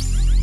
Bye.